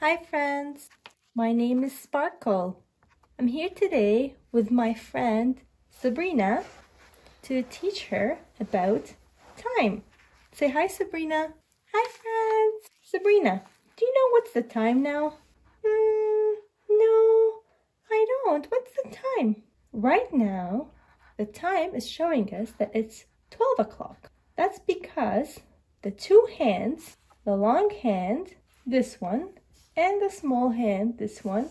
Hi friends, my name is Sparkle. I'm here today with my friend Sabrina to teach her about time. Say hi Sabrina. Hi friends. Sabrina, do you know what's the time now? Hmm, no, I don't. What's the time? Right now, the time is showing us that it's 12 o'clock. That's because the two hands, the long hand, this one, and the small hand, this one,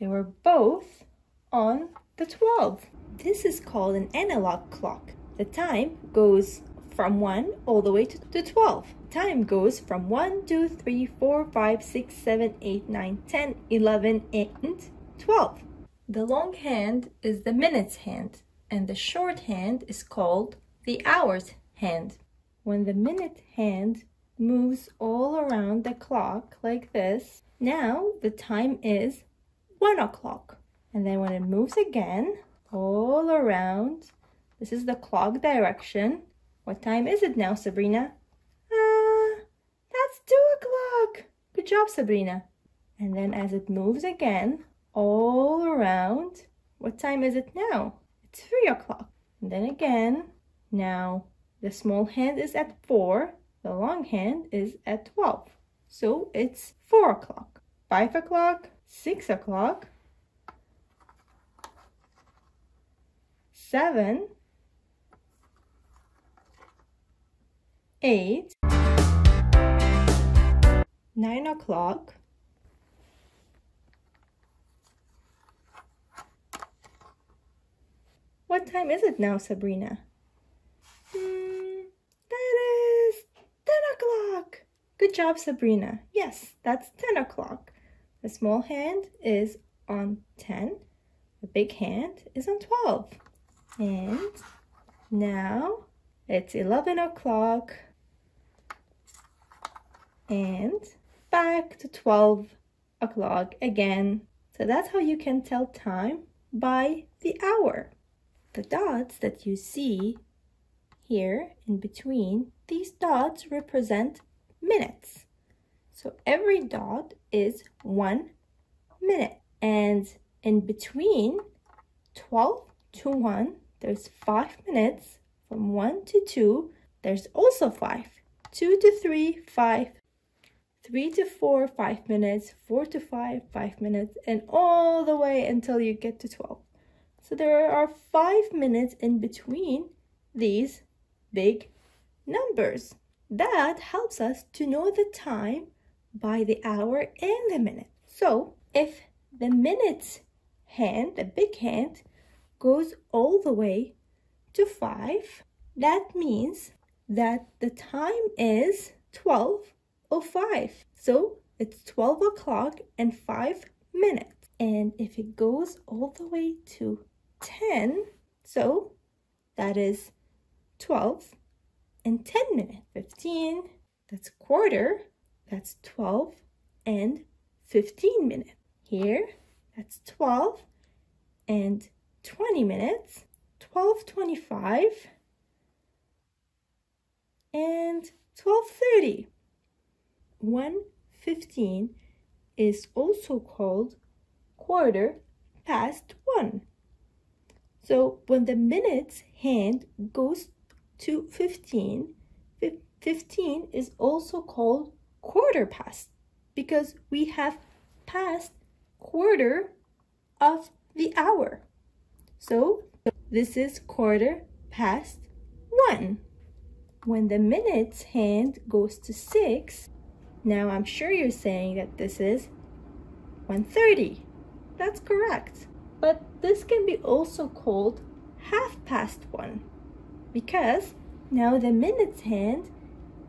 they were both on the 12. This is called an analog clock. The time goes from 1 all the way to, to 12. Time goes from 1, 2, 3, 4, 5, 6, 7, 8, 9, 10, 11, and 12. The long hand is the minutes hand, and the short hand is called the hours hand. When the minute hand moves all around the clock like this, now the time is one o'clock. And then when it moves again, all around, this is the clock direction. What time is it now, Sabrina? Ah, that's two o'clock. Good job, Sabrina. And then as it moves again, all around, what time is it now? It's three o'clock. And then again, now the small hand is at four, the long hand is at 12. So it's 4 o'clock, 5 o'clock, 6 o'clock, 7, 8, 9 o'clock, What time is it now, Sabrina? Hmm, that is 10. Good job, Sabrina. Yes, that's 10 o'clock. The small hand is on 10. The big hand is on 12. And now it's 11 o'clock. And back to 12 o'clock again. So that's how you can tell time by the hour. The dots that you see here in between, these dots represent minutes. So every dot is one minute. And in between 12 to 1, there's 5 minutes. From 1 to 2, there's also 5. 2 to 3, 5. 3 to 4, 5 minutes. 4 to 5, 5 minutes. And all the way until you get to 12. So there are 5 minutes in between these big numbers. That helps us to know the time by the hour and the minute. So if the minutes hand, the big hand, goes all the way to 5, that means that the time is 12.05. So it's 12 o'clock and 5 minutes. And if it goes all the way to 10, so that is 12 and 10 minutes. 15, that's quarter, that's 12 and 15 minutes. Here, that's 12 and 20 minutes, 12.25 and 12.30. 1.15 is also called quarter past 1. So when the minutes hand goes to 15, 15 is also called quarter past because we have passed quarter of the hour. So this is quarter past one. When the minutes hand goes to six, now I'm sure you're saying that this is 1.30. That's correct. But this can be also called half past one because now the minutes hand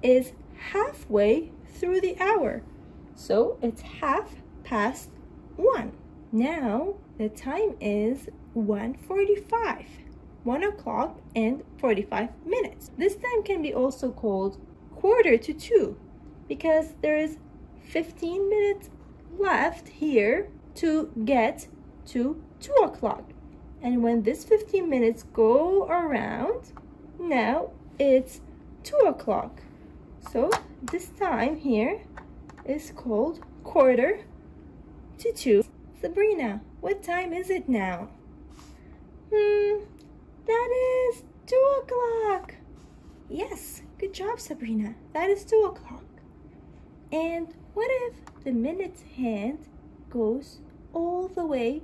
is halfway through the hour. So it's half past one. Now the time is 1.45, 1 o'clock and 45 minutes. This time can be also called quarter to two because there is 15 minutes left here to get to 2 o'clock. And when this 15 minutes go around, now it's 2 o'clock. So this time here is called quarter to two. Sabrina, what time is it now? Hmm, that is two o'clock. Yes, good job, Sabrina. That is two o'clock. And what if the minute hand goes all the way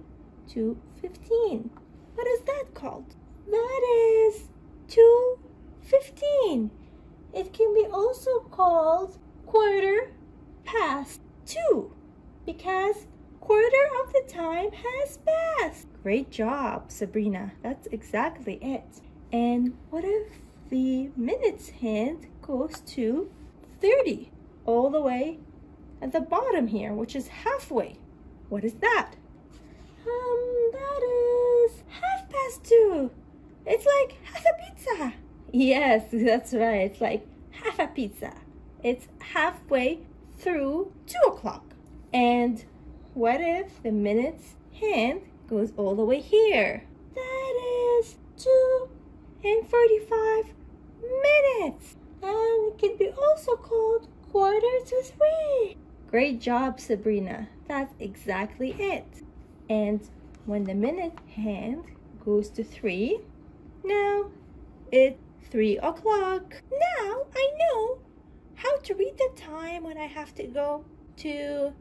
to 15? What is that called? That is 2.15. It can be also called quarter past 2 because quarter of the time has passed. Great job, Sabrina. That's exactly it. And what if the minutes hand goes to 30 all the way at the bottom here, which is halfway? What is that? Um, that is half past two. It's like pizza. Yes, that's right. It's like half a pizza. It's halfway through two o'clock. And what if the minutes hand goes all the way here? That is two and 45 minutes. And it can be also called quarter to three. Great job, Sabrina. That's exactly it. And when the minute hand goes to three, now it's three o'clock. Now I know how to read the time when I have to go to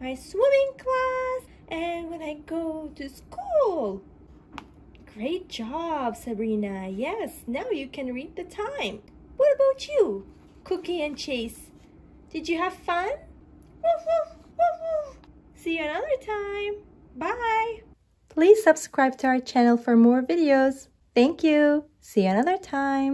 my swimming class and when I go to school. Great job, Sabrina. Yes, now you can read the time. What about you, Cookie and Chase? Did you have fun? Woof, woof, woof. See you another time. Bye. Please subscribe to our channel for more videos. Thank you. See you another time.